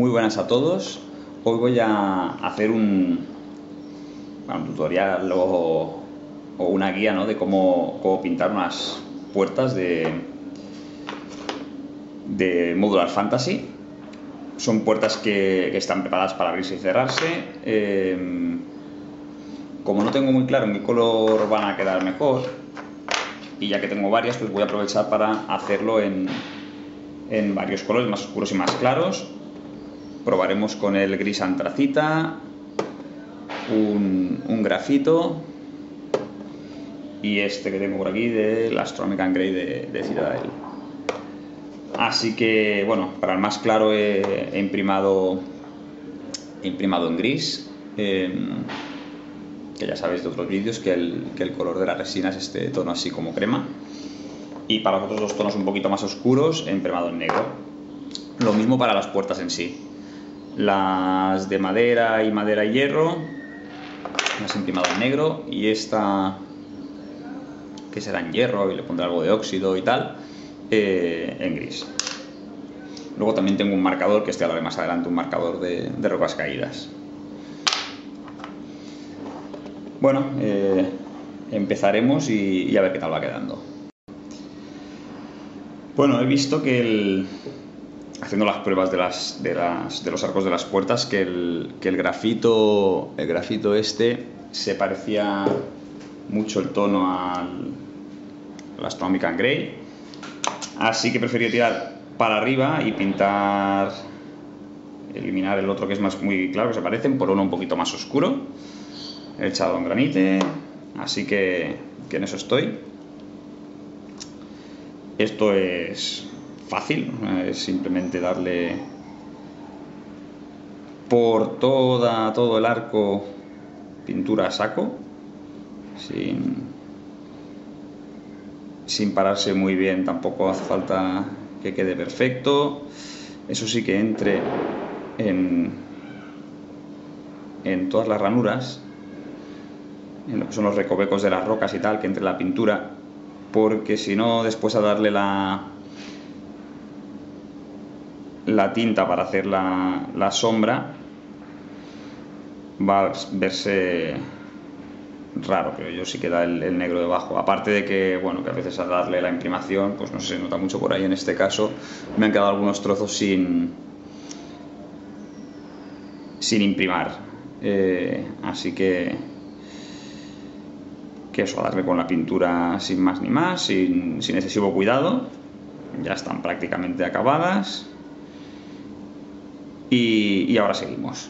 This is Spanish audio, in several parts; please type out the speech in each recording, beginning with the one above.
Muy buenas a todos. Hoy voy a hacer un, tutorial o, una guía ¿no? de cómo, pintar unas puertas de, de Modular Fantasy. Son puertas que, están preparadas para abrirse y cerrarse. Eh, como no tengo muy claro en qué color van a quedar mejor, y ya que tengo varias, pues voy a aprovechar para hacerlo en, en varios colores, más oscuros y más claros. Probaremos con el gris antracita, un, un grafito y este que tengo por aquí del Astronomical Grey de, de Citadel. Así que, bueno, para el más claro he, imprimado, he imprimado en gris. Eh, que ya sabéis de otros vídeos que el, que el color de la resina es este tono así como crema. Y para los otros dos tonos un poquito más oscuros he imprimado en negro. Lo mismo para las puertas en sí. Las de madera y madera y hierro las he imprimado en negro y esta que será en hierro y le pondré algo de óxido y tal eh, en gris. Luego también tengo un marcador, que este hablaré más adelante, un marcador de, de rocas caídas. Bueno, eh, empezaremos y, y, a ver qué tal va quedando. Bueno, he visto que el, haciendo las pruebas de, los arcos de las puertas que el, que el, grafito, el grafito este se parecía mucho el tono al, al Astronomical Grey. Así que preferí tirar para arriba y pintar, eliminar el otro que es más muy claro, que se parecen, por uno un poquito más oscuro he echado en granite, así que, que, en eso estoy. Esto es fácil, es simplemente darle por toda, todo el arco pintura a saco, sin, sin pararse muy bien, tampoco hace falta que quede perfecto. Eso sí que entre en, en todas las ranuras en lo que son los recovecos de las rocas y tal, que entre la pintura, porque si no, después a darle la, la tinta para hacer la, la sombra, va a verse raro, pero yo sí queda el, negro debajo. Aparte de que, bueno, que a veces a darle la imprimación, pues no se nota mucho por ahí en este caso, me han quedado algunos trozos sin, sin imprimar. Eh, así que que eso, a darle con la pintura sin más ni más, sin, sin excesivo cuidado. Ya están prácticamente acabadas. Y, ahora seguimos.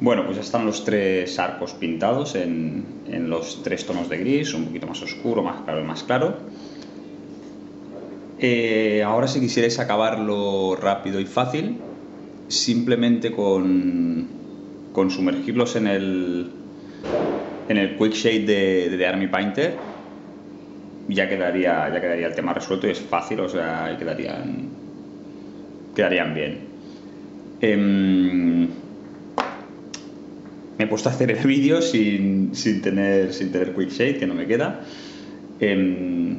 Bueno, pues ya están los tres arcos pintados en, los tres tonos de gris, un poquito más oscuro, más claro y más claro. Eh, ahora si quisierais acabarlo rápido y fácil, simplemente con, con sumergirlos en el, en el Quick Shade de, de, Army Painter ya quedaría, ya quedaría el tema resuelto y es fácil, o sea, quedarían, quedarían bien. Eh, me he puesto a hacer el vídeo sin, sin, tener, sin tener Quick Shade, que no me queda. Eh,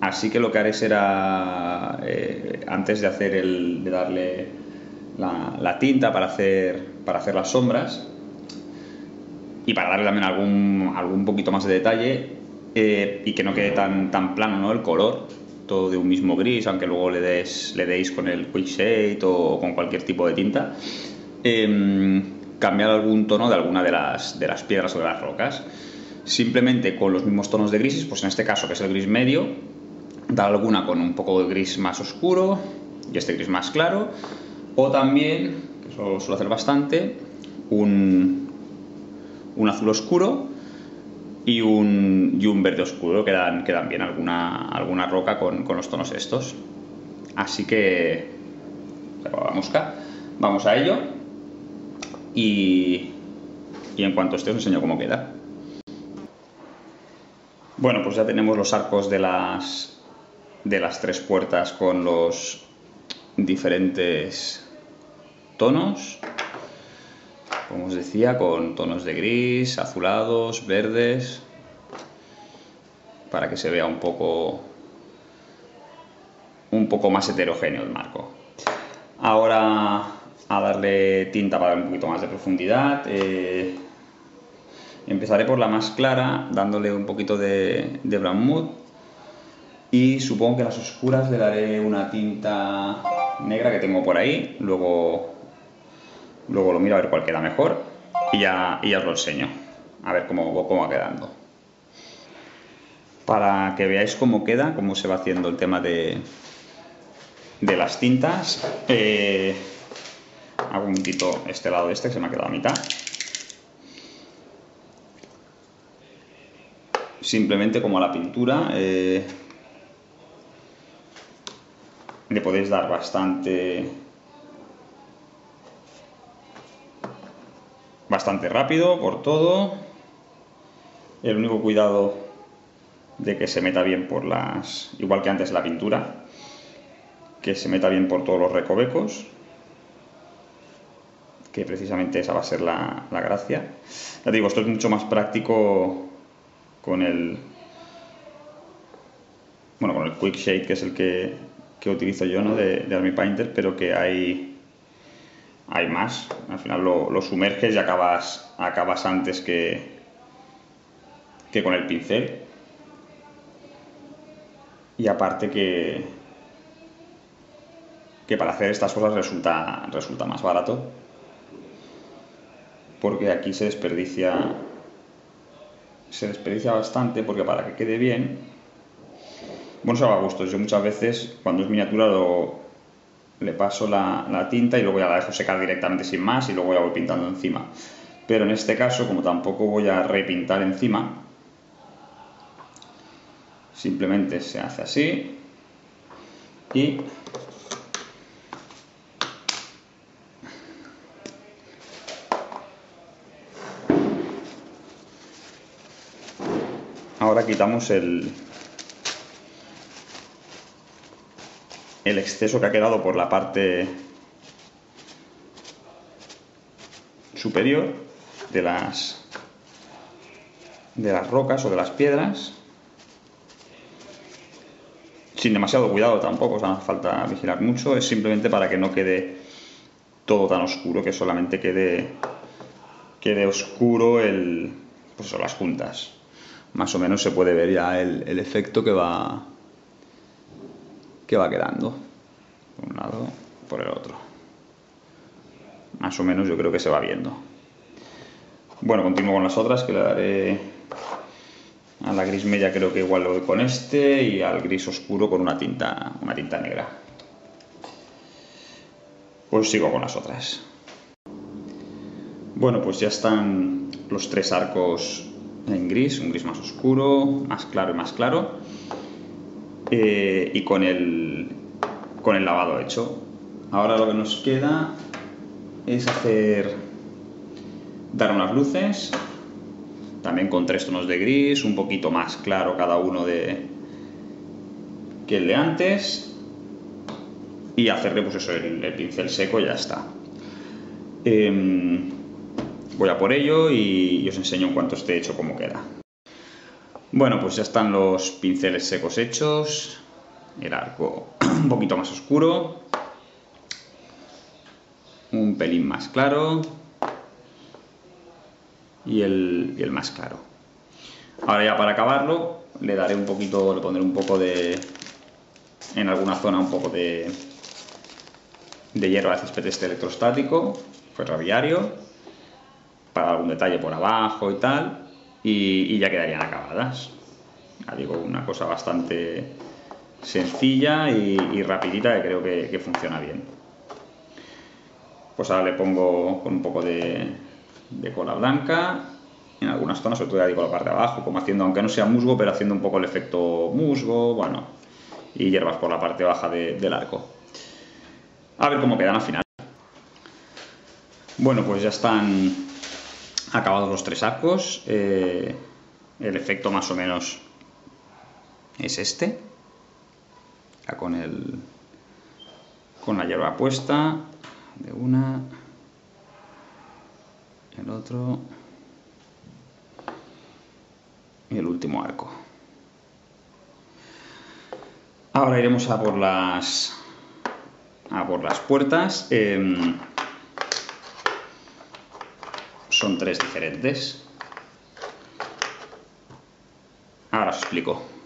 así que lo que haré será, eh, antes de hacer el, de darle la, la tinta para hacer, para hacer las sombras, y para darle también algún, algún poquito más de detalle eh, y que no quede tan, tan plano ¿no? el color, todo de un mismo gris, aunque luego le, des, le deis con el quick shade o con cualquier tipo de tinta, eh, cambiar algún tono de alguna de las, de las piedras o de las rocas. Simplemente con los mismos tonos de grises, pues en este caso que es el gris medio, dar alguna con un poco de gris más oscuro y este gris más claro, o también, que eso suelo hacer bastante, un, un azul oscuro y un, y un verde oscuro, quedan, quedan bien alguna, alguna roca con, con, los tonos estos. Así que vamos, a, vamos a ello y, y en cuanto esté os enseño cómo queda. Bueno, pues ya tenemos los arcos de las, de las tres puertas con los diferentes tonos como os decía, con tonos de gris, azulados, verdes, para que se vea un poco, un poco más heterogéneo el marco. Ahora a darle tinta para dar un poquito más de profundidad. Eh, empezaré por la más clara, dándole un poquito de, de mood. Y supongo que las oscuras le daré una tinta negra que tengo por ahí. Luego, luego lo miro a ver cuál queda mejor. Y ya, y ya os lo enseño. A ver cómo, cómo va quedando. Para que veáis cómo queda, cómo se va haciendo el tema de, de las tintas. Eh, hago un poquito este lado este que se me ha quedado a mitad. Simplemente como a la pintura eh, le podéis dar bastante bastante rápido por todo. El único cuidado de que se meta bien por las, igual que antes la pintura, que se meta bien por todos los recovecos, que precisamente esa va a ser la, gracia. Ya digo, esto es mucho más práctico con el bueno, con el Quick Shade, que es el que, utilizo yo, ¿no? De, de, Army Painter, pero que hay, hay más. Al final lo, sumerges y acabas, acabas antes que, que con el pincel. Y aparte que, que para hacer estas cosas resulta, resulta más barato porque aquí se desperdicia se desperdicia bastante porque para que quede bien bueno, se va a gustos yo muchas veces cuando es miniatura le paso la, tinta y luego ya la dejo secar directamente sin más y luego ya voy pintando encima. Pero en este caso como tampoco voy a repintar encima simplemente se hace así y ahora quitamos el, el exceso que ha quedado por la parte superior de las de las rocas o de las piedras. Sin demasiado cuidado tampoco, o hace falta vigilar mucho, es simplemente para que no quede todo tan oscuro, que solamente quede, quede oscuro el, pues eso, las juntas. Más o menos se puede ver ya el, efecto que va, que va quedando. Por un lado, por el otro. Más o menos yo creo que se va viendo. Bueno, continúo con las otras que le daré a la gris media creo que igual lo doy con este y al gris oscuro con una tinta, una tinta negra. Pues sigo con las otras. Bueno, pues ya están los tres arcos en gris, un gris más oscuro, más claro y más claro. Eh, y con el, con el lavado hecho. Ahora lo que nos queda es hacer dar unas luces, también con tres tonos de gris, un poquito más claro cada uno de que el de antes y hacerle pues eso, el, pincel seco y ya está. Em, voy a por ello y, os enseño en cuanto esté hecho cómo queda. Bueno, pues ya están los pinceles secos hechos, el arco un poquito más oscuro, un pelín más claro y el, más claro. Ahora ya para acabarlo le daré un poquito, le pondré un poco de, en alguna zona un poco de, de hierba de césped este electrostático, ferroviario para algún detalle por abajo y tal, y, ya quedarían acabadas. Ya digo, una cosa bastante sencilla y, rapidita que creo que, funciona bien. Pues ahora le pongo con un poco de, cola blanca en algunas zonas, sobre todo ya digo la parte de abajo, como haciendo, aunque no sea musgo, pero haciendo un poco el efecto musgo, bueno, y hierbas por la parte baja del arco. A ver cómo quedan al final. Bueno, pues ya están acabados los tres arcos, eh, el efecto más o menos es este, con el con la hierba puesta de una, el otro y el último arco. Ahora iremos a por las a por las puertas. Em, son tres diferentes. Ahora os explico.